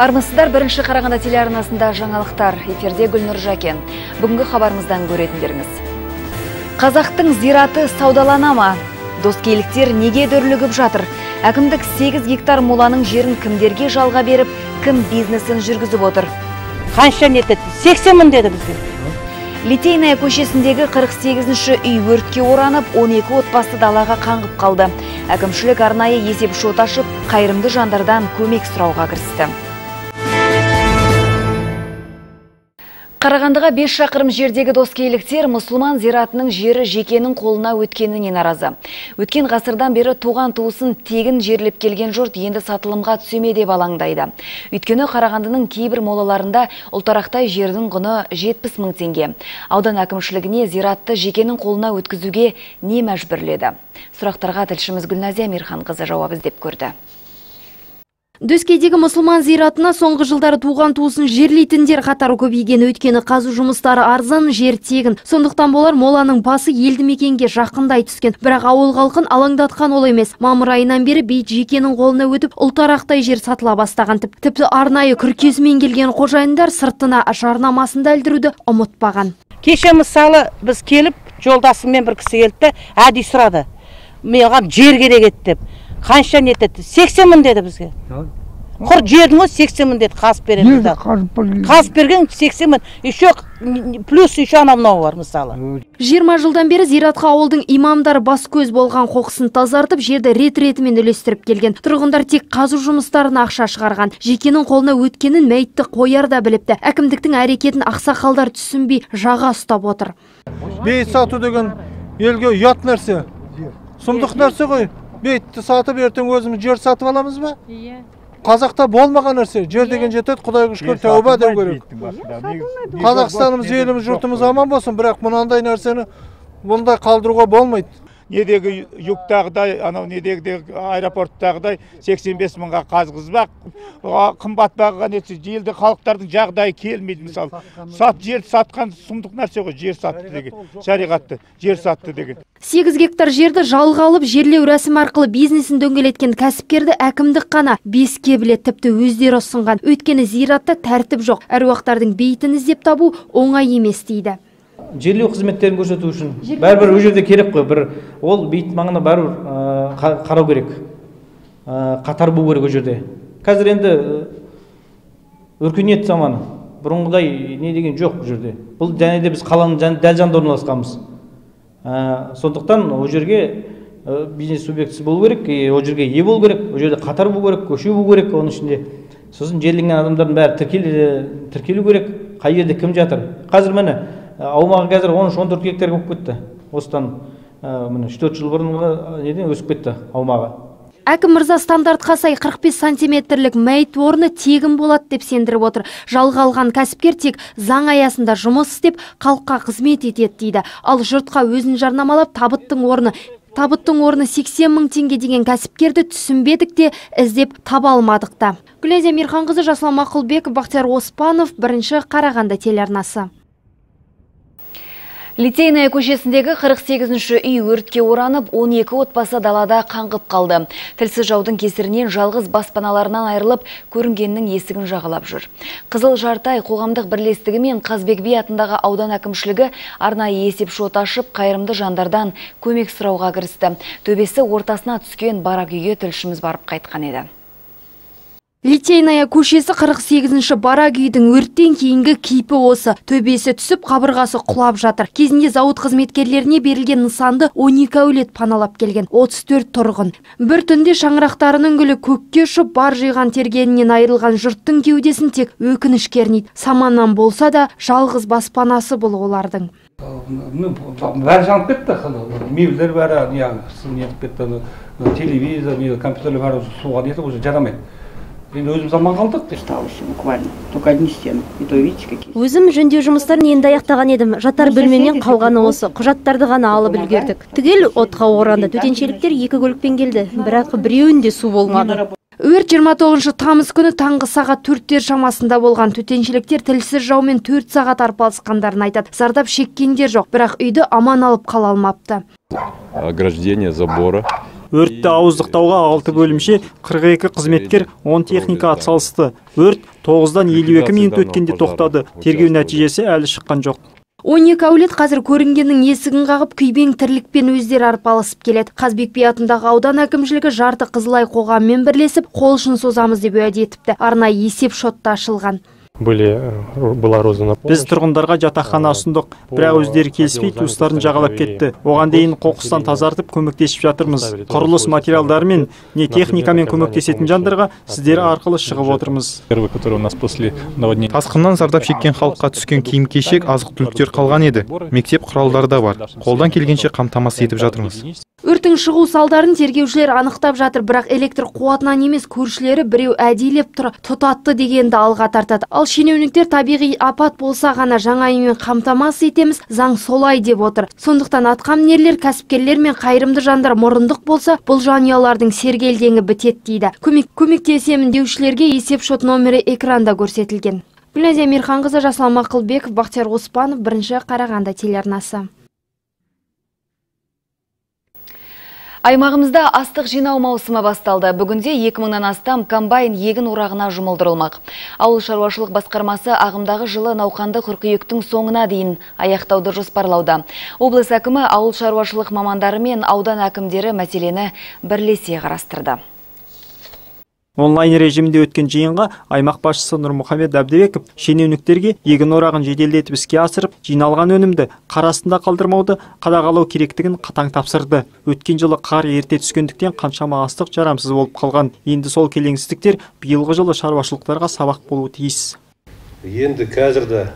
армысыздар бірінші қарағанды телеарнасында жаңалықтар. Эфирде гүлнұр жакен. Бүгінгі хабарымыздан көретіндеріңіз. Қазақтың зираты саудалана ма? Доскейліктер неге дөрлігіп жатыр? Әкімдік 8 гектар моланың жерін кімдерге жалға беріп кім бизнесін жүргізіп отыр? Қанша нетеді сексен мың деді бізге. Литейная көшесіндегі 48-ші үй өртке оранып 12 отбасы далаға қаңғып қалды. Әкімшілік арнайы есеп шот ашып қайырымды жандардан көмек сұрауға кірісті. Қарағандыға 5 шақырым жердегі доскейліктер мұсылман зиратының жері жекенің қолына өткеніне наразы. Өткен ғасырдан бері туған туысын тегін жерлеп келген жұрт енді сатылымға түсеме деп алаңдайды. Қарағандының кейбір молаларында ұлтарақтай жердің құны 70 мың теңге. Аудан әкімшілігіне зиратты жекенің қолына өткізуге не мәжбүрледі? Сұрақтарға тілшіміз Гүлназия жауап іздеп көрді. Дөскейдегі мұсылман зиратына соңғы жылдары туған туысын жерлейтіндер қатары көбейген өйткені қазу жұмыстары арзан жер тегін. Сондықтан болар моланың басы елді мекенге жақындай түскен. Бірақ ауыл халқын алаңдатқан ол емес. Мамыр айынан бері бейт жекенің қолына өтіп ұлтарақтай жер сатыла бастаған. Тіпті арнайы күркесімен келген қожайындар сыртына жарнамасын ұмытпаған. кеше мысалы біз келіп жолдасыммен бір кісі келді сұрады маған жер керек деп қанша нетеді сексен мың деді бізге. Құр жердің өзі сексен мың деді қазып береміз қазып берген. сексен мың. Еще плюс еще анау мынау бар мысалы. 20 жылдан бері зиратқа ауылдың имамдары бас көз болған қоқысын тазартып жерді рет-ретімен үлестіріп келген. Тұрғындар тек қазу жұмыстарына ақша шығарған. Жекенің қолына өткенін мәйітті қояр да біліпті. Әкімдіктің әрекетін ақсақалдар түсінбей жаға ұстап отыр. Бейіт сату деген елге ұят нәрсе. Сұмдық нәрсе ғой. Бейітті сатып ертең өзіміз жер сатып аламыз ба иә қазақта болмаған нәрсе жер деген жетеді құдайға шүкір тәуба деу керек қазақстанымыз еліміз жұртымыз аман болсын бірақ мынандай нәрсені бұндай қалдыруға болмайды недегі югтағыдай анау недегі аэропорттағыдай 85 мыңға қазғызбақ қымбат бағаға нетсе елді халықтардың жағдайы келмейді мысалы. сат жер сатқан сұмдық нәрсе ғой жер сатты деген. шариғатты жер сатты деген. 8 гектар жерді жалға алып жерлеу рәсімі арқылы бизнесін дөңгелеткен кәсіпкерді әкімдік қана беске біле тіпті өздері ұсынған. Өйткені зиратта тәртіп жоқ. Әруақтардың бейітін іздеп табу оңай емес дейді. Жерлеу қызметтерін көрсету үшін бәрібір ол жерде керек қой. Бір ол бейіт маңына бәрібір ә, қа- қарау керек. Ә, қатар болу керек ол жерде. Қазір енді өркениет заманы. Бұрынғыдай не деген жоқ бұл жерде. Бұл және де біз қаланың дәл жанында орналасқанбыз. Ә, сондықтан ол жерге ә, бизнес субъектісі болу керек и ол жерге ие болу керек ол жерде қатар болу керек көше болу керек оның ішінде сосын жерленген адамдардың бәрі тіркел, тіркелу керек. Қай жерде кім жатыр? Қазір міне аумағы қазір он үш он төрт гектар болып кетті. Осыдан ә, міне үш төрт жыл бұрынғы неден өсіп кетті аумағы. Әкім мырза стандартқа сай 45 сантиметрлік мәйіт орны тегін болады деп сендіріп отыр. Жалға алған кәсіпкер тек заң аясында жұмыс істеп халыққа қызмет етеді дейді. Ал жұртқа өзін жарнамалап табыттың орны табыттың орны 80 мың теңге деген кәсіпкерді түсінбедік те іздеп таба алмадық та. Гүлназия мирханқызы жасұлан мақұлбеков бақтияр оспанов бірінші қарағанды телеарнасы. Литейная көшесіндегі 48-ші үй өртке оранып, 12 отбасы далада қаңғып қалды. Тілсіз жаудың кесірінен жалғыз баспаналарынан айырылып, көрінгеннің есігін жағалап жүр. Қызыл жартай қоғамдық бірлестігі мен Қазбек би атындағы аудан әкімшілігі арнайы есеп шот ашып, қайырымды жандардан көмек сұрауға кірісті. Төбесі ортасына түскен барак үйге тілшіміз барып қайтқан еді. Литейная көшесі 48-ші барак үйдің өрттен кейінгі кейпі осы. Төбесі түсіп, қабырғасы құлап жатыр. Кезінде зауыт қызметкерлеріне берілген нысанды 12 әулет паналап келген. 34 тұрғын. Bir түнде шаңырақтарының гүлі көкке ұшып, бар жиған тергенінен айырылған жұрттың кеудесін тек өкініш кернейді. Саманнан болса да жалғыз баспанасы бұл олардың. бәрі жанып кетті мебельдер бәрі телевизор компьютерлер бәрі суға нетіп жарамайды енді өзіміз аман қалдық буквально только одни стены. И то видите какие. өзім жөндеу жұмыстарын енді аяқтаған едім. Жатар бөлмемнен қалғаны осы. Құжаттарды ғана алып үлгердік. Түгел отқа оранды. Төтеншеліктер екі көлікпен келді. Бірақ біреуінде су болмады. Өрт 29 тамыз күні таңғы сағат төрттер шамасында болған. Төтеншеліктер тілсіз жаумен 4 сағат арпалысқандарын айтады. Зардап шеккендер жоқ, бірақ үйді аман алып қала алмапты. ограждение забора. Өртті ауыздықтауға алты бөлімше 42 қызметкер 10 техника атсалысты. Өрт 9-дан 52 минут өткенде тоқтады. Тергеу нәтижесі әлі шыққан жоқ. Он екі әулет қазір көрінгеннің есігін қағып күйбең тірлікпен өздері арпалысып келеді. Қазбек би атындағы аудан әкімшілігі жарты қызылай қоғамымен бірлесіп қол ұшын созамыз деп уәде етіпті. Арнайы есеп шотта ашылған. Были э, была роздана біз тұрғындарға жатақхана ұсындық. бірақ өздері келіспей туыстарын жағалап кетті. Оған дейін қоқыстан тазартып көмектесіп жатырмыз. құрылыс материалдарымен не техникамен көмектесетін жандарға сіздер арқылы шығып отырмыз. Первый который у нас после наводнения. Тасқыннан зардап шеккен халыққа түскен киім кешек азық түліктер қалған еді. Мектеп құралдары да бар. Қолдан келгенше қамтамасыз етіп жатырмыз. Өрттің шығу салдарын тергеушілер анықтап жатыр бірақ электр қуатынан емес көршілері біреу әдейілеп тұр тұтатты дегенді алға тартады. Ал шенеуніктер табиғи апат болса ғана жаңа үймен қамтамасыз етеміз заң солай деп отыр. Сондықтан атқамінерлер кәсіпкерлер мен қайырымды жандар мұрындық болса бұл жанұялардың сергелдеңі бітеді дейді. Көмек көмектесемін деушілерге есеп шот номері экранда көрсетілген. Гүлназия мейірханқызы жасұлан мақұлбеков бақтияр оспанов бірінші қарағанды телеарнасы. Аймағымызда астық жинау маусымы басталды. Бүгінде 2000-нан астам комбайн егін орағына жұмылдырылмақ. Ауыл шаруашылық басқармасы ағымдағы жылы науқанды қыркүйектің соңына дейін аяқтауды жоспарлауда. Облыс әкімі ауыл шаруашылық мамандары мен аудан әкімдері мәселені бірлесе қарастырды. Онлайн режимінде өткен жиынға аймақ басшысы нұрмұхамед әбдібеков шенеуніктерге егін орағын жеделдетіп іске асырып жиналған өнімді қар астында қалдырмауды қадағалау керектігін қатаң тапсырды. Өткен жылы қар ерте түскендіктен қаншама астық жарамсыз болып қалған. Енді сол келеңсіздіктер биылғы жылы шаруашылықтарға сабақ болуы тиіс. Енді қазір де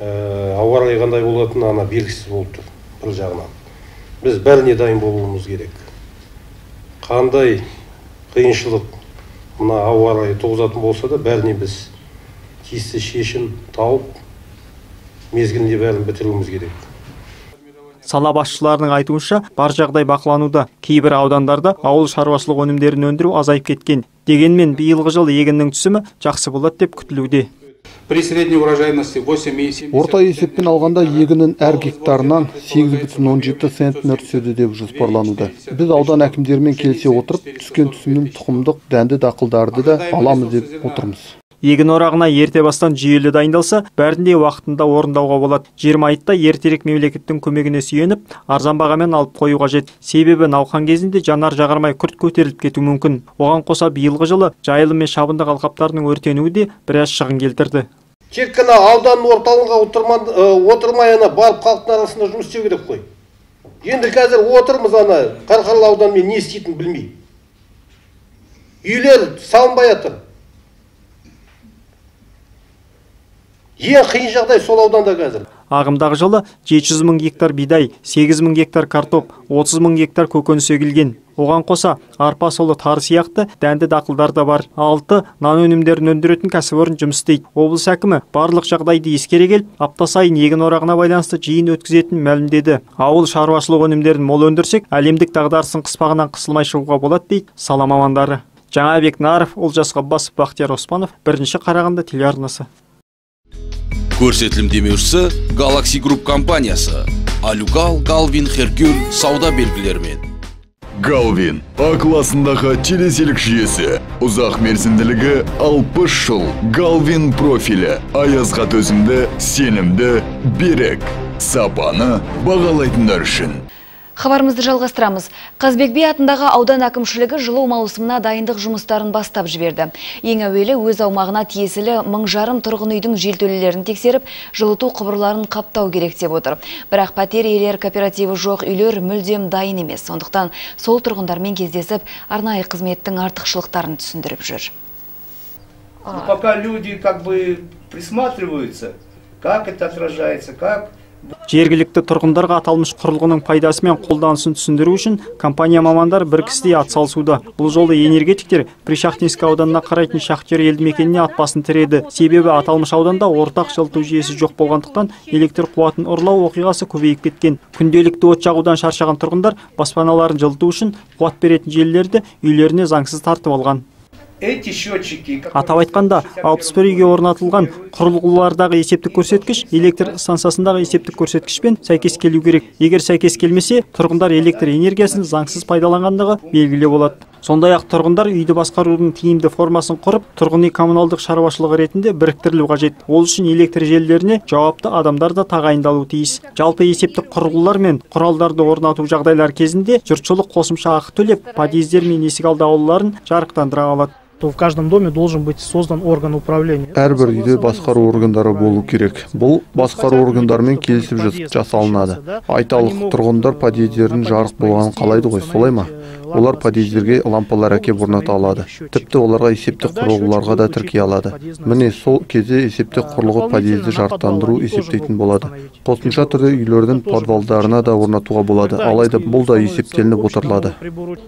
ә, ауа райы қандай болатыны ана белгісіз болып тұр бір жағынан. Біз бәріне дайын болуымыз керек. Қандай қиыншылық мына ауа райы туғызатын болса да бәріне біз тиісті шешім тауып мезгілінде бәрін бітіруіміз керек. Сала басшыларының айтуынша бар жағдай бақылануда. Кейбір аудандарда ауыл шаруашылық өнімдерін өндіру азайып кеткен. Дегенмен биылғы жылы егіннің түсімі жақсы болады деп күтілуде. При средней урожайности 8,7 орта есеппен алғанда егіннің әр гектарынан 8,17 центнер түседі деп жоспарлануда. Біз аудан әкімдерімен келісе отырып түскен түсімнің тұқымдық дәнді дақылдарды да аламыз деп отырмыз. Егін орағына ерте бастан жүйелі дайындалса бәрін де уақытында орындауға болады. Жиырма айтта ертерек мемлекеттің көмегіне сүйеніп арзан бағамен алып қою қажет. Себебі науқан кезінде жанар жағармай күрт көтеріліп кетуі мүмкін. Оған қоса биылғы жылы жайылым мен шабындық алқаптарының өртенуі де біраз шығын келтірді. Тек қана ауданның орталығында отырмай ана барып халықтың арасында жұмыс істеу керек қой. Енді қазір отырмыз ана қарқаралы ауданымен не істейтінін білмей. Үйлер салынбай жатыр. Ең қиын жағдай сол ауданда қазір. Ағымдағы жылы 700 мың гектар бидай 8 мың гектар картоп 30 мың гектар көкөніс егілген оған қоса арпа солы тары сияқты дәнді дақылдар да бар. Алты нан өнімдерін өндіретін кәсіпорын жұмыс істейді. Облыс әкімі барлық жағдайды ескере келіп апта сайын егін орағына байланысты жиын өткізетінін мәлімдеді. Ауыл шаруашылық өнімдерін мол өндірсек әлемдік дағдарыстың қыспағынан қысылмай шығуға болады дейді сала мамандары. Жаңабек наров олжас ғаббасов бақтияр оспанов бірінші қарағанды телеарнасы. Көрсетілім демеушісі Galaxy Group компаниясы алюгал галвин херкюль сауда белгілерімен. Галвин а классындағы телеселік жүйесі. Ұзақ мерзімділігі 60 жыл. Галвин профилі. Аязға төзімді сенімді берік сапаны бағалайтындар үшін. Хабарымызды жалғастырамыз. Қазбек би атындағы аудан әкімшілігі жылу маусымына дайындық жұмыстарын бастап жіберді. Ең әуелі өз аумағына тиесілі мың жарым тұрғын үйдің желтөлелерін тексеріп, жылыту құбырларын қаптау керек деп отыр. Бірақ пәтер иелер кооперативі жоқ үйлер мүлдем дайын емес. Сондықтан сол тұрғындармен кездесіп, арнайы қызметтің артықшылықтарын түсіндіріп жүр. Пока люди как бы присматриваются, как это отражается, как жергілікті тұрғындарға аталмыш құрылғының пайдасы мен қолданысын түсіндіру үшін компания мамандар бір кісідей атсалысуда. Бұл жолы энергетиктер пришахтинск ауданына қарайтын шахтер елді мекеніне ат басын тіреді. Себебі аталмыш ауданда ортақ жылыту жүйесі жоқ болғандықтан электр қуатын ұрлау оқиғасы көбейіп кеткен. Күнделікті от жағудан шаршаған тұрғындар баспаналарын жылыту үшін қуат беретін желілерді үйлеріне заңсыз тартып алған. Атап айтқанда 61 үйге орнатылған құрылғылардағы есептік көрсеткіш электр станциясындағы есептік көрсеткішпен сәйкес келу керек. Егер сәйкес келмесе тұрғындар электр энергиясын заңсыз пайдаланғандығы белгілі болады. Сондай ақ тұрғындар үйді басқарудың тиімді формасын құрып тұрғын үй коммуналдық шаруашылығы ретінде біріктірілу қажет. Ол үшін электр желілеріне жауапты адамдар да тағайындалуы тиіс. Жалпы есептік құрылғылар мен құралдарды орнату жағдайлар кезінде жұртшылық қосымша ақы төлеп подъездер мен есік алды аулаларын жарықтандыра алады. То в каждом доме должен быть создан орган управления. Әрбір үйде басқару органдары болу керек. Бұл басқару органдарымен келісіп жас- жасалынады. айталық тұрғындар подъездердің жарық болғанын қалайды ғой солай ма? Олар подъездерге лампалар әкеп орната алады. Тіпті оларға есептік құрылғыларға да тіркей алады. міне сол кезде есептік құрылғы подъезді жарықтандыру есептейтін болады. қосымша түрде үйлердің подвалдарына да орнатуға болады. Алайда бұл да есептелініп отырылады.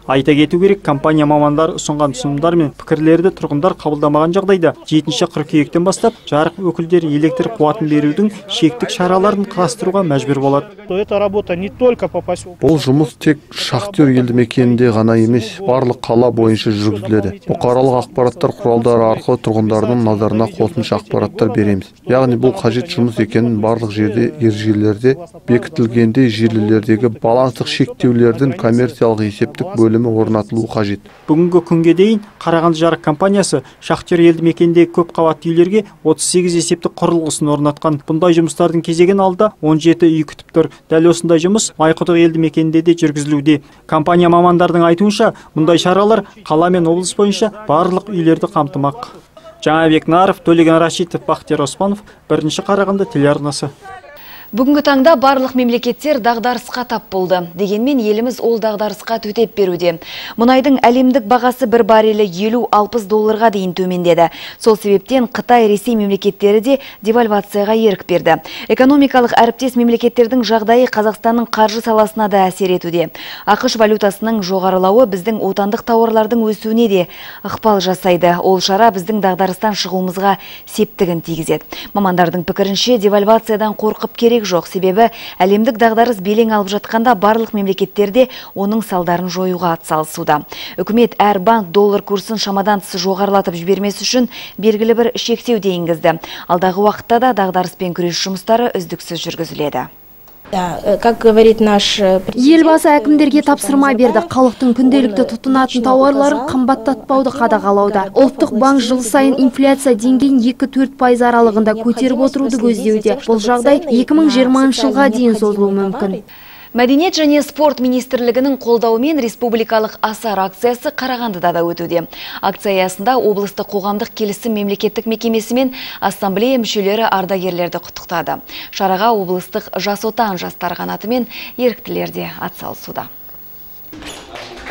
айта кету керек компания мамандары ұсынған ұсынымдар мен пікірлерді тұрғындар қабылдамаған жағдайда жетінші қыркүйектен бастап жарық өкілдері электр қуатын берудің шектік шараларын қарастыруға мәжбүр болады. То эта работа не только по поселку бұл жұмыс тек шахтер елді мекенінде ғана емес барлық қала бойынша жүргізіледі. Бұқаралық ақпараттар құралдары арқылы тұрғындардың назарына қосымша ақпараттар береміз. Яғни бұл қажет жұмыс екенін барлық жерде ережелерде бекітілгендей желілердегі баланстық шектеулердің коммерциялық есептік бөлімі орнатылуы қажет. Бүгінгі күнге дейін қарағанды жарық компаниясы шахтер елді мекеніндегі көпқабатты үйлерге 38 есептік құрылғысын орнатқан. Бұндай жұмыстардың кезеген алда 17 үй күтіп тұр. Дәл осындай жұмыс майқұдық елді мекенінде де жүргізілуде. Компания мамандардың айтуынша мұндай шаралар қала мен облыс бойынша барлық үйлерді қамтымақ. Жаңабек наров төлеген рашитов бақтияр оспанов бірінші қарағанды телеарнасы. Бүгінгі таңда барлық мемлекеттер дағдарысқа тап болды. Дегенмен еліміз ол дағдарысқа төтеп беруде. Мұнайдың әлемдік бағасы бір барелі 50-60 долларға дейін төмендеді. Сол себептен Қытай, Ресей мемлекеттері де девальвацияға ерік берді. Экономикалық әріптес мемлекеттердің жағдайы Қазақстанның қаржы саласына да әсер етуде. ақш валютасының жоғарылауы біздің отандық тауарлардың өсуіне де ықпал жасайды. Ол шара біздің дағдарыстан шығуымызға септігін тигізеді. Мамандардың пікірінше девальвациядан қорқып керек жоқ. Себебі әлемдік дағдарыс белең алып жатқанда барлық мемлекеттерде оның салдарын жоюға атсалысуда. Үкімет әр банк доллар курсын шамадан тыс жоғарылатып жібермес үшін белгілі бір шектеу де енгізді. Алдағы уақытта да дағдарыспен күрес жұмыстары үздіксіз жүргізіледі. Как говорит наш э, елбасы әкімдерге тапсырма берді. Халықтың күнделікті тұтынатын тауарларын қымбаттатпауды қадағалауда. ұлттық банк жыл сайын инфляция деңгейін 2-4 пайыз аралығында көтеріп отыруды көздеуде. бұл жағдай 2020 жылға дейін созылуы мүмкін. Мәдениет және спорт министрлігінің қолдауымен республикалық асар акциясы Қарағандыда да өтуде. Акция аясында облыстық қоғамдық келісім мемлекеттік мекемесі мен ассамблея мүшелері ардагерлерді құттықтады. Шараға облыстық жас отан жастар қанаты мен еріктілер де атсалысуда.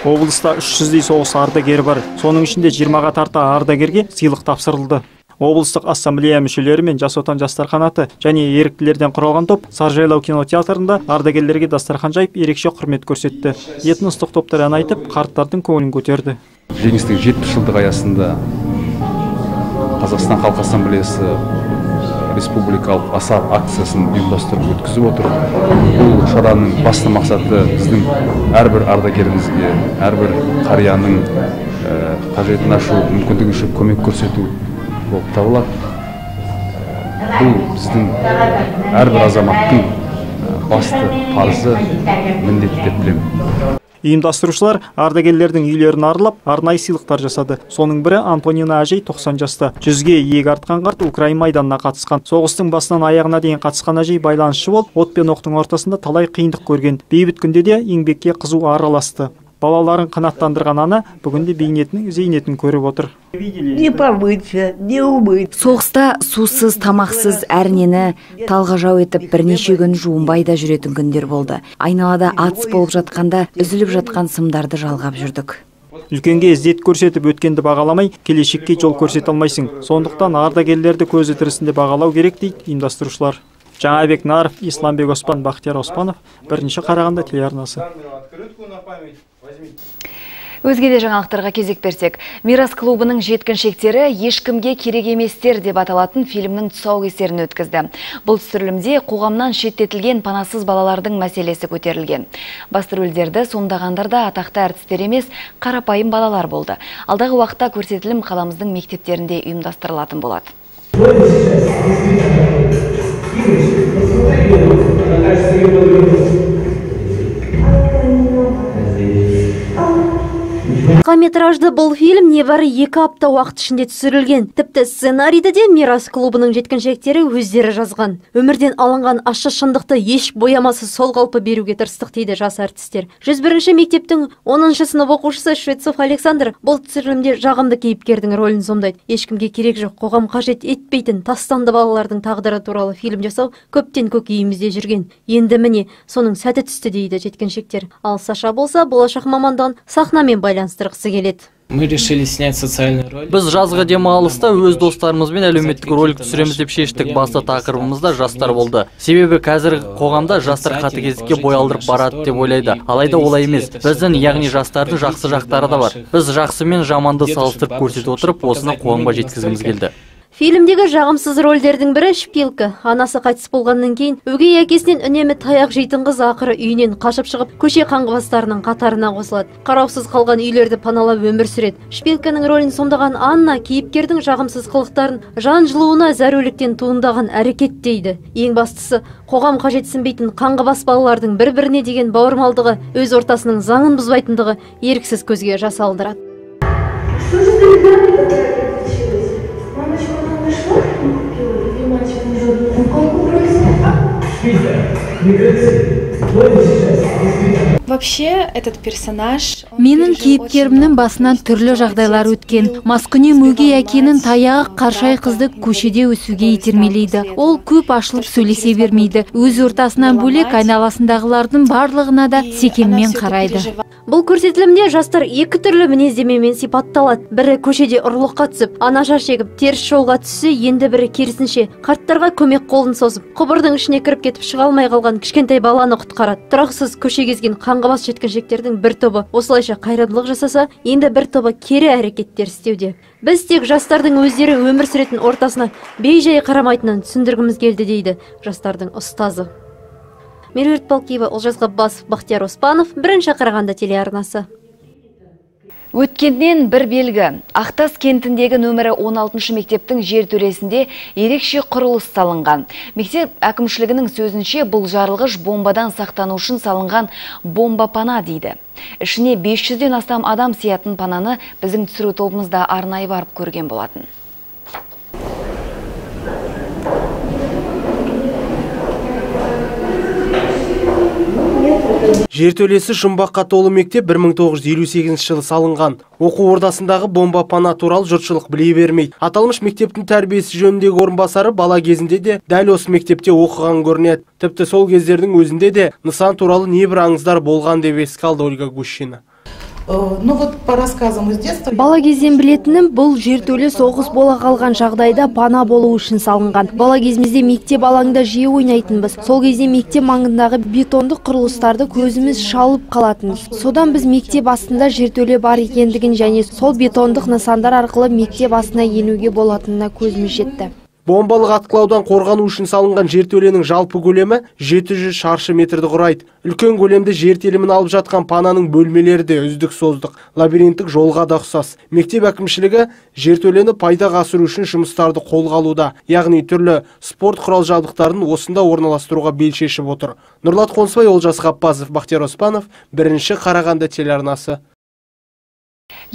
облыста 300-дей соғыс ардагері бар соның ішінде 20-ға тарта ардагерге сыйлық тапсырылды облыстық ассамблея мүшелері мен жас отан жастар қанаты және еріктілерден құралған топ саржайлау кинотеатрында ардагерлерге дастархан жайып ерекше құрмет көрсетті. Этностық топтар ән айтып қарттардың көңілін көтерді. Жеңістің жетпіс жылдығы аясында қазақстан халқы ассамблеясы республикалық асар акциясын ұйымдастырып өткізіп отыр. Бұл шараның басты мақсаты біздің әрбір ардагерімізге әрбір қарияның ә, қажетін ашу мүмкіндігінше көмек көрсету болып табылады бұл біздің әрбір азаматтың басты парызы міндеті деп білемін. Ұйымдастырушылар ардагерлердің үйлерін аралап арнайы сыйлықтар жасады. Соның бірі антонина әжей 90 жаста. Жүзге иек артқан қарт украин майданына қатысқан. Соғыстың басынан аяғына дейін қатысқан әжей байланысшы болып от пен оқтың ортасында талай қиындық көрген. Бейбіт күнде де еңбекке қызу араласты. Балаларын қанаттандырған ана бүгінде бейнетінің зейнетін көріп отыр. Не помыться не умыть Соғыста сусыз, тамақсыз әрнені талғажау етіп бірнеше күн жуынбай да жүретін күндер болды. Айналада атыс болып жатқанда үзіліп жатқан сымдарды жалғап жүрдік. үлкенге ізет көрсетіп өткенді бағаламай келешекке жол көрсете алмайсың. Сондықтан ардагерлерді көзі тірісінде бағалау керек дейді ұйымдастырушылар. Жаңабек наров исламбек оспан бақтияр оспанов бірінші қарағанды телеарнасы. Өзге де жаңалықтарға кезек берсек, Мирас клубының жеткіншектері ешкімге керек еместер деп аталатын фильмнің тұсаукесерін өткізді. Бұл түсірілімде қоғамнан шеттетілген панасыз балалардың мәселесі көтерілген. Басты рөлдерді сомдағандар да атақты әртістер емес, қарапайым балалар болды. Алдағы уақытта көрсетілім қаламыздың мектептерінде ұйымдастырылатын болады. Метражды бұл фильм небәрі екі апта уақыт ішінде түсірілген. Тіпті сценарийді де мирас клубының жеткіншектері өздері жазған. Өмірден алынған ащы шындықты еш боямасыз сол қалпы беруге тырыстық дейді жас әртістер 101 мектептің 10 сынып оқушысы швецов александр. Бұл түсірілімде жағымды кейіпкердің рөлін сомдайды. Ешкімге керек жоқ қоғам қажет етпейтін тастанды балалардың тағдыры туралы фильм жасау көптен көкейімізде жүрген. Енді міне соның сәті түсті дейді жеткіншектер. Ал саша болса болашақ мамандығын сахнамен келеді. Мы решили снять социальную роль. Біз жазғы демалыста өз достарымызбен әлеуметтік ролик түсіреміз деп шештік. басты тақырыбымыз да жастар болды. себебі қазіргі қоғамда жастар қатыгездікке бой алдырып барады деп ойлайды. алайда олай емес. біздің яғни жастардың жақсы жақтары да бар. біз жақсы мен жаманды салыстырып көрсете отырып осыны қоғамға жеткізгіміз келді. Фильмдегі жағымсыз рөлдердің бірі шпилка. Анасы қайтыс болғаннан кейін өгей әкесінен үнемі таяқ жейтін қыз ақыры үйінен қашып шығып көше қаңғыбастарының қатарына қосылады. Қараусыз қалған үйлерді паналап өмір сүреді. Шпилканың рөлін сомдаған анна кейіпкердің жағымсыз қылықтарын жан жылуына зәруліктен туындаған әрекет дейді. Ең бастысы қоғам қажетсінбейтін қаңғыбас балалардың бір біріне деген бауырмалдығы өз ортасының заңын бұзбайтындығы еріксіз көзге жас алдырады Вообще, этот персонаж... Менің кейіпкерімнің басынан түрлі жағдайлар өткен. Маскүнем өгей әкенің таяғы қаршай қызды көшеде өсуге итермелейді. Ол көп ашылып сөйлесе бермейді. Өз ортасынан бөлек айналасындағылардың барлығына да секеммен қарайды. Бұл көрсетілімде жастар екі түрлі мінездемемен сипатталады. Бірі көшеде ұрлыққа түсіп, анаша шегіп, теріс жолға түссе, енді бірі керісінше қарттарға көмек қолын созып, құбырдың ішіне кіріп кетіп шыға алмай қалған кішкентай баланы құтқарады. Тұрақсыз көше кезген қаңғыбас жеткіншектердің бір тобы осылайша қайырымдылық жасаса, енді бір тобы кері әрекеттер істеуде. Біз тек жастардың өздері өмір сүретін ортасына бей-жай қарамайтынын түсіндіргіміз келді дейді жастардың ұстазы меруерт балкиева олжас ғаббасов бақтияр оспанов бірінші қарағанды телеарнасы Өткеннен бір белгі. Ақтас кентіндегі нөмірі 16 мектептің жер төресінде ерекше құрылыс салынған. Мектеп әкімшілігінің сөзінше бұл жарылғыш бомбадан сақтану үшін салынған бомба пана дейді. Ішіне 500-ден астам адам сиятын пананы біздің түсіру тобымызда арнайы барып көрген болатын. Жертөлесі жұмбаққа толы мектеп 1958 жылы салынған. Оқу ордасындағы бомба пана туралы жұртшылық біле бермейді. Аталмыш мектептің тәрбиесі жөніндегі орынбасары бала кезінде де дәл осы мектепте оқыған көрінеді. Тіпті сол кездердің өзінде де нысан туралы небір аңыздар болған деп еске алды ольга гущина. Бала кезден білетінім бұл жертөле соғыс бола қалған жағдайда пана болу үшін салынған. Бала кезімізде мектеп алаңында жиі ойнайтынбыз. Сол кезде мектеп маңындағы бетондық құрылыстарды көзіміз шалып қалатынбыз. Содан біз мектеп астында жертөле бар екендігін және сол бетондық нысандар арқылы мектеп астына енуге болатынына көзіміз жетті. Бомбалық атқылаудан қорғану үшін салынған жертөленің жалпы көлемі 700 шаршы метрді құрайды. Үлкен көлемді жер телімін алып жатқан пананың бөлмелері де үздік создық. Лабиринттік жолға да ұқсас. Мектеп әкімшілігі жертөлені пайдаға асыру үшін жұмыстарды қолға алуда. Яғни түрлі спорт құрал жабдықтарын осында орналастыруға бел шешіп отыр. Нұрлат қонысбай олжас ғаппазов бақтияр оспанов. Бірінші қарағанды телеарнасы.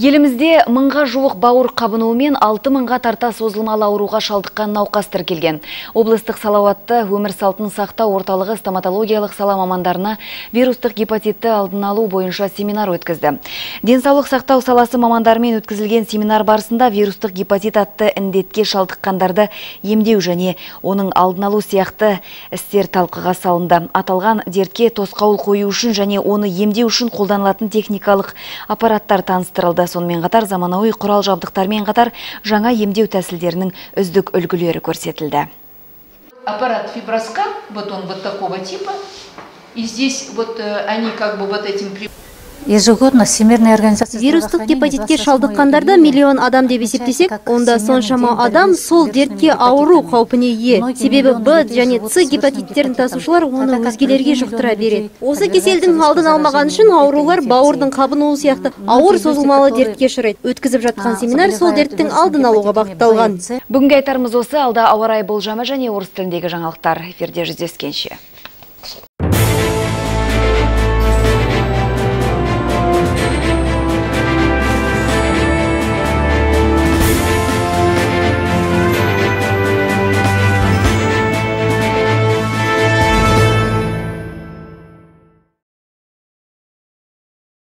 Елімізде мыңға жуық бауыр қабынуымен алты мыңға тарта созылмалы ауруға шалдыққан науқас тіркелген. Облыстық салауатты өмір салтын сақтау орталығы стоматологиялық сала мамандарына вирустық гепатитті алдын алу бойынша семинар өткізді. Денсаулық сақтау саласы мамандарымен өткізілген семинар барысында вирустық гепатит атты індетке шалдыққандарды емдеу және оның алдын алу сияқты істер талқыға салынды. Аталған дертке тосқауыл қою үшін және оны емдеу үшін қолданылатын техникалық аппараттар таныстырылды сонымен қатар заманауи құрал жабдықтармен қатар жаңа емдеу тәсілдерінің үздік үлгілері көрсетілді. Аппарат фиброскап вот он вот такого типа. И здесь вот э, они как бы вот этим ежегодно всемирная организация вирустық гепатитке шалдыққандарды миллион адам деп есептесек онда соншама адам сол дертке ауыру қаупіне ие. Себебі б және с гепатиттерін тасушылар оны өзгелерге жұқтыра береді. осы кеселдің алдын алмаған үшін аурулар бауырдың қабынуы сияқты. ауыр созылмалы дертке ұшырайды өткізіп жатқан семинар сол дерттің алдын алуға бағытталған. Бүгінгі айтарымыз осы. Алда ауа райы болжамы және орыс тіліндегі жаңалықтар эфирде жүздескенше.